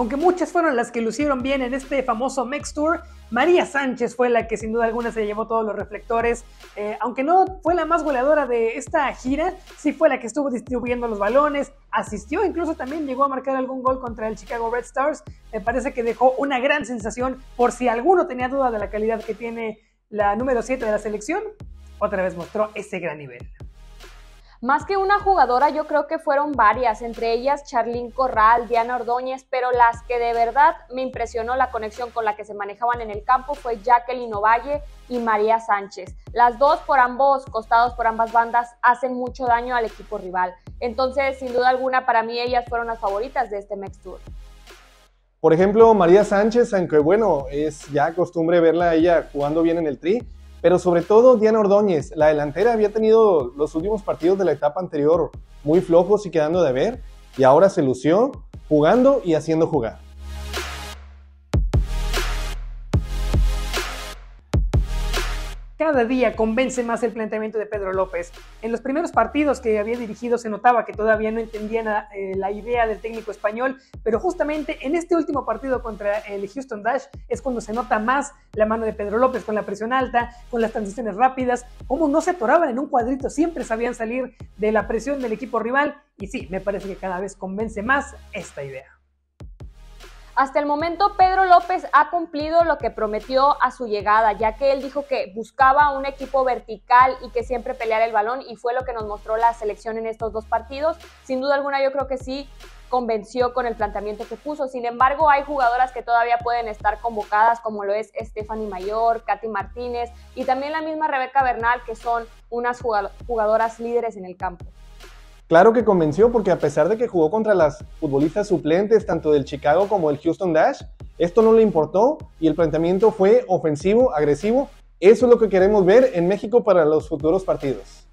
Aunque muchas fueron las que lucieron bien en este famoso Mex Tour, María Sánchez fue la que sin duda alguna se llevó todos los reflectores. Eh, aunque no fue la más goleadora de esta gira, sí fue la que estuvo distribuyendo los balones, asistió, incluso también llegó a marcar algún gol contra el Chicago Red Stars. Me parece que dejó una gran sensación por si alguno tenía duda de la calidad que tiene la número 7 de la selección. Otra vez mostró ese gran nivel. Más que una jugadora, yo creo que fueron varias, entre ellas Charlín Corral, Diana Ordóñez, pero las que de verdad me impresionó la conexión con la que se manejaban en el campo fue Jacqueline Ovalle y María Sánchez. Las dos por ambos costados, por ambas bandas, hacen mucho daño al equipo rival. Entonces, sin duda alguna, para mí ellas fueron las favoritas de este Mex Tour. Por ejemplo, María Sánchez, aunque bueno, es ya costumbre verla a ella jugando bien en el tri, pero sobre todo Diana Ordóñez, la delantera había tenido los últimos partidos de la etapa anterior muy flojos y quedando de ver, y ahora se lució jugando y haciendo jugar. Cada día convence más el planteamiento de Pedro López. En los primeros partidos que había dirigido se notaba que todavía no entendían eh, la idea del técnico español, pero justamente en este último partido contra el Houston Dash es cuando se nota más la mano de Pedro López con la presión alta, con las transiciones rápidas, cómo no se atoraban en un cuadrito, siempre sabían salir de la presión del equipo rival y sí, me parece que cada vez convence más esta idea. Hasta el momento, Pedro López ha cumplido lo que prometió a su llegada, ya que él dijo que buscaba un equipo vertical y que siempre peleara el balón, y fue lo que nos mostró la selección en estos dos partidos. Sin duda alguna, yo creo que sí convenció con el planteamiento que puso. Sin embargo, hay jugadoras que todavía pueden estar convocadas, como lo es Stephanie Mayor, Katy Martínez y también la misma Rebeca Bernal, que son unas jugadoras líderes en el campo. Claro que convenció porque a pesar de que jugó contra las futbolistas suplentes tanto del Chicago como del Houston Dash, esto no le importó y el planteamiento fue ofensivo, agresivo. Eso es lo que queremos ver en México para los futuros partidos.